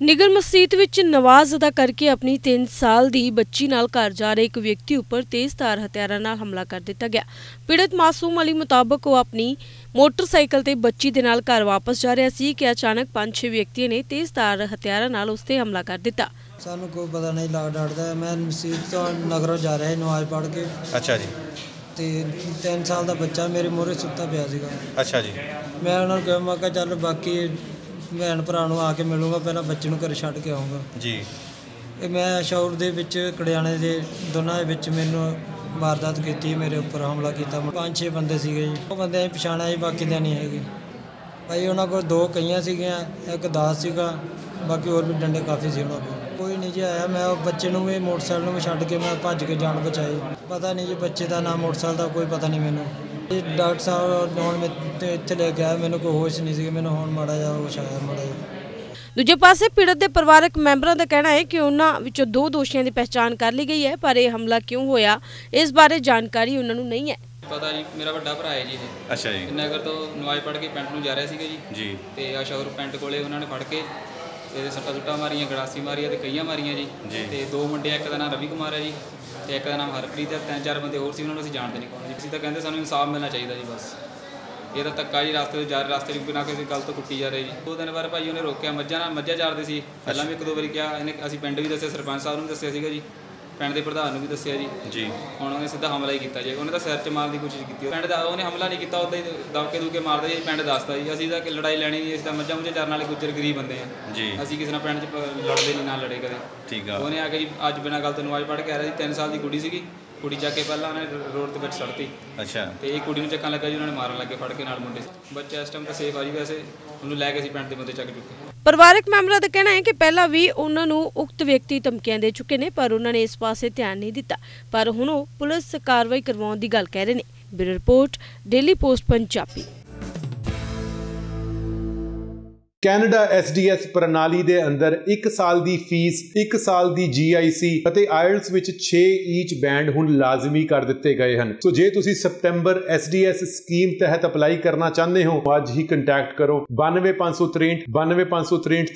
ਨਿਗਰ ਮਸਜਿਦ ਵਿੱਚ ਨਵਾਜ਼ ਅਦਾ ਕਰਕੇ ਆਪਣੀ 3 ਸਾਲ ਦੀ ਬੱਚੀ ਨਾਲ ਘਰ ਜਾ ਰਹੇ ਇੱਕ ਵਿਅਕਤੀ ਉੱਪਰ ਤੇਜ਼ਧਾਰ ਹਥਿਆਰਾਂ ਨਾਲ ਹਮਲਾ ਕਰ ਦਿੱਤਾ ਗਿਆ। ਪੀੜਤ ਮਾਸੂਮ ਅਲੀ ਮੁਤਾਬਕ ਉਹ ਆਪਣੀ ਮੋਟਰਸਾਈਕਲ ਤੇ ਬੱਚੀ ਦੇ ਨਾਲ ਘਰ ਵਾਪਸ ਜਾ ਰਿਹਾ ਸੀ ਕਿ ਅਚਾਨਕ ਪੰਜ ਛੇ ਵਿਅਕਤੀਆਂ ਨੇ ਤੇਜ਼ਧਾਰ ਹਥਿਆਰਾਂ ਨਾਲ ਉਸ ਤੇ ਹਮਲਾ ਕਰ ਦਿੱਤਾ। ਸਾਨੂੰ ਕੋਈ ਪਤਾ ਨਹੀਂ ਲੱਗ ਡਾਟਦਾ ਮੈਂ ਮਸਜਿਦ ਤੋਂ ਨਗਰੋਂ ਜਾ ਰਿਹਾ ਸੀ ਨਮਾਜ਼ ਪੜ੍ਹ ਕੇ। ਅੱਛਾ ਜੀ। ਤੇ 3 ਸਾਲ ਦਾ ਬੱਚਾ ਮੇਰੇ ਮੂਹਰੇ ਸੁੱਤਾ ਪਿਆ ਸੀਗਾ। ਅੱਛਾ ਜੀ। ਮੈਂ ਉਹਨਾਂ ਨੂੰ ਕਿਹਾ ਮੈਂ ਕਿਹਾ ਚੱਲ ਬਾਕੀ ਭੈਣ ਭਰਾ ਨੂੰ ਆ ਕੇ ਮਿਲੂੰਗਾ ਪਹਿਲਾਂ ਬੱਚੇ ਨੂੰ ਘਰ ਛੱਡ ਕੇ ਆਉਂਗਾ ਜੀ। ਇਹ ਮੈਂ ਸ਼ੌਰ ਦੇ ਵਿੱਚ ਕੜਿਆਣੇ ਦੇ ਦੋਨਾਂ ਦੇ ਵਿੱਚ ਮੈਨੂੰ ਵਾਰਦਾਤ ਕੀਤੀ ਮੇਰੇ ਉੱਪਰ ਹਮਲਾ ਕੀਤਾ। ਪੰਜ ਛੇ ਬੰਦੇ ਸੀਗੇ ਜੀ। ਉਹ ਬੰਦੇ ਅਸੀਂ ਪਛਾਣਿਆ ਜੀ ਬਾਕੀ ਦੇ ਨਹੀਂ ਹੈਗੇ। ਭਾਈ ਉਹਨਾਂ ਕੋਲ ਦੋ ਕਈਆਂ ਸੀਗੀਆਂ ਇੱਕ ਦਾਸ ਸੀਗਾ ਬਾਕੀ ਹੋਰ ਵੀ ਡੰਡੇ ਕਾਫੀ ਸੀ ਉਹਨਾਂ ਕੋਲ। ਕੋਈ ਨਹੀਂ ਜੀ ਆਇਆ ਮੈਂ ਉਹ ਬੱਚੇ ਨੂੰ ਵੀ ਮੋਟਰਸਾਈਕਲ ਨੂੰ ਛੱਡ ਕੇ ਮੈਂ ਭੱਜ ਕੇ ਜਾਨ ਬਚਾਈ। ਪਤਾ ਨਹੀਂ ਜੀ ਬੱਚੇ ਦਾ ਨਾਮ ਮੋਟਰਸਾਈਕਲ ਦਾ ਕੋਈ ਪਤਾ ਨਹੀਂ ਮੈਨੂੰ। ਡਾਕਟਰ ਸਾਹਿਬ ਤੇ ਇੱਥੇ ਲੈ ਕੇ ਆਇਆ ਮੈਨੂੰ ਕੋਈ ਹੋਸ਼ ਨਹੀਂ ਸੀ ਮੈਨੂੰ ਹੁਣ ਮਾੜਾ ਜਿਹਾ ਹੋਸ਼ ਆਇਆ ਮਾੜਾ ਜਿਹਾ। ਦੂਜੇ ਪਾਸੇ ਪੀੜਤ ਦੇ ਪਰਿਵਾਰਕ ਮੈਂਬਰਾਂ ਦਾ ਕਹਿਣਾ ਹੈ ਕਿ ਉਹਨਾਂ ਵਿੱਚੋਂ ਦੋ ਦੋਸ਼ੀਆਂ ਦੀ ਪਛਾਣ ਕਰ ਲਈ ਗਈ ਹੈ ਪਰ ਇਹ ਹਮਲਾ ਕਿਉਂ ਹੋਇਆ ਇਸ ਬਾਰੇ ਜਾਣਕਾਰੀ ਉਹਨਾਂ ਨੂੰ ਨਹੀਂ ਹੈ। ਪਤਾ ਜੀ ਮੇਰਾ ਵੱਡਾ ਭਰਾ ਹੈ ਜੀ ਇਹ। ਅੱਛਾ ਜੀ। ਨਗਰ ਤੋਂ ਨਵਾਜ਼ ਪੜ੍ਹ ਕੇ ਪਿੰਡ ਨੂੰ ਜਾ ਰਿਹਾ ਸੀਗਾ ਜੀ। ਜੀ। ਤੇ ਆਸ਼ੌਰ ਪਿੰਡ ਕੋਲੇ ਉਹਨਾਂ ਨੇ ਫੜ ਕੇ ਤੇ ਸੱਟਾ ਸੁੱਟਾਂ ਮਾਰੀਆਂ ਗੜਾਸੀ ਮਾਰੀ ਆ ਤੇ ਕਈਆਂ ਮਾਰੀਆਂ ਜੀ। ਤੇ ਦੋ ਮੁੰਡੇ ਇੱਕ ਦਾ ਨਾਮ ਰਵੀ ਕੁਮਾਰ ਹੈ ਜੀ ਤੇ ਇੱਕ ਦਾ ਨਾਮ ਹਰਪ੍ਰੀਤ ਹੈ। ਤਿੰਨ ਚਾਰ ਬੰਦੇ ਹੋਰ ਸੀ ਉਹਨਾਂ ਨੂੰ ਅਸੀਂ ਜਾਣਦੇ ਨਹੀਂ ਕੌਣ। ਜੀ ਅਸੀਂ ਤਾਂ ਕਹਿੰਦੇ ਸਾਨੂੰ ਇਨਸਾਫ ਮਿਲਣਾ ਚਾਹੀਦਾ ਜੀ ਬਸ। ਇਹ ਤਾਂ ਧੱਕਾ ਜੀ ਰਸਤੇ 'ਚ ਜਾ ਰਹੇ ਰਸਤੇ ਬਿਨਾਂ ਕਿਸੇ ਗੱਲ ਤੋਂ ਕੁੱਟੀ ਜਾ ਰਹੇ ਜੀ। ਦੋ ਦਿਨ ਬਾਅਦ ਭਾਈ ਉਹਨੇ ਰੋਕਿਆ ਮੱਝਾਂ ਨਾਲ ਮੱਝਾਂ ਚਾਰਦੇ ਸੀ। ਪਹਿਲਾਂ ਵੀ ਇੱਕ ਦੋ ਵਾਰੀ ਕਿਹਾ ਇਹਨੇ ਅਸੀਂ ਪਿੰਡ ਵੀ ਦੱਸਿਆ ਸਰਪੰਚ ਸਾਹਿਬ ਨੂੰ ਦੱਸਿਆ ਸੀਗਾ ਜੀ। ਪਿੰਡ ਦੇ ਪ੍ਰਧਾਨ ਨੂੰ ਵੀ ਦੱਸਿਆ ਜੀ। ਜੀ। ਹੁਣ ਉਹਨੇ ਸਿੱਧਾ ਹਮਲਾ ਹੀ ਕੀਤਾ ਜੀ। ਉਹਨੇ ਤਾਂ ਸਿਰ 'ਚ ਮਾਰਨ ਦੀ ਕੋਸ਼ਿਸ਼ ਕੀਤੀ। ਪਿੰਡ ਦਾ ਉਹਨੇ ਹਮਲਾ ਨਹੀਂ ਕੀਤਾ ਉਦਾਂ ਹੀ ਦਬਕੇ ਦੂਕੇ ਮਾਰਦਾ ਜੀ ਪਿੰਡ ਦੱਸਦਾ ਜੀ। ਅਸੀਂ ਤਾਂ ਕਿ ਲੜਾਈ ਲੈਣੀ ਨਹੀਂ ਅਸੀਂ ਤਾਂ ਮੱਝਾਂ ਮੁੱਝਾਂ ਚਰਨ ਵਾਲੇ ਗੁੱਜਰ ਗਰੀਬ ਬੰਦੇ ਆ ਜੀ। ਅਸੀਂ ਕਿਸੇ ਨਾਲ ਪਿੰਡ 'ਚ ਲੜਦੇ ਨਹੀਂ ਨਾ ਲੜੇ ਕਦੇ। ਠੀਕ ਆ। ਉਹਨੇ ਆ ਕੇ ਜੀ ਅੱਜ ਬਿਨਾਂ ਗੱਲ ਤੋਂ ਨਵਾਜ਼ ਪੜ੍ਹ ਕੇ ਆ ਰਿਹਾ ਸੀ 3 ਸਾਲ ਦੀ ਕੁੜੀ ਸੀਗੀ। ਕੁੜੀ ਚੱਕ ਕੇ ਪਹਿਲਾਂ ਉਹਨੇ ਰੋਡ ਤੇ ਵਿੱਚ ਸੜਤੀ। ਅੱਛਾ। ਤੇ ਇਹ ਕੁੜੀ ਨੂੰ ਚੱਕਣ ਲੱਗਾ ਜੀ ਉਹਨਾਂ ਨੇ ਮਾਰਨ ਲੱਗੇ ਫੜ ਕੇ ਨਾਲ ਮੁੰਡੇ ਬੱਚਾ ਇਸ ਟਾਈਮ ਤਾਂ ਸੇਫ ਆ ਜੀ ਵੈਸੇ। ਉਹਨੂੰ ਲੈ ਕੇ ਅਸੀਂ ਪਿੰਡ ਦੇ ਬੰਦੇ ਚੱਕ ਚੁੱਕੇ ਪਰਿਵਾਰਕ ਮੈਂਬਰਾਂ ਦਾ ਕਹਿਣਾ ਹੈ ਕਿ ਪਹਿਲਾਂ ਵੀ ਉਹਨਾਂ ਨੂੰ ਉਕਤ ਵਿਅਕਤੀ ਧਮਕੀਆਂ ਦੇ ਚੁੱਕੇ ਨੇ ਪਰ ਉਹਨਾਂ ਨੇ ਇਸ ਪਾਸੇ ਧਿਆਨ ਨਹੀਂ ਦਿੱਤਾ। ਪਰ ਹੁਣ ਉਹ ਪੁਲਿਸ ਕਾਰਵਾਈ ਕਰਵਾਉਣ ਦੀ ਗੱਲ ਕਹਿ ਰਹੇ ਨੇ। Bureau report Daily Post Punjabi. Canada SDS ਪ੍ਰਣਾਲੀ ਦੇ ਅੰਦਰ 1 ਸਾਲ ਦੀ ਫੀਸ 1 ਸਾਲ ਦੀ GIC ਅਤੇ IELTS ਵਿੱਚ 6 ਈਚ ਬੈਂਡ ਹੁਣ ਲਾਜ਼ਮੀ ਕਰ ਦਿੱਤੇ ਗਏ ਹਨ। ਸੋ ਜੇ ਤੁਸੀਂ ਸਪਟੈਂਬਰ SDS ਸਕੀਮ ਤਹਿਤ ਅਪਲਾਈ ਕਰਨਾ ਚਾਹੁੰਦੇ ਹੋ ਅੱਜ ਹੀ ਕੰਟੈਕਟ ਕਰੋ। 92563 92563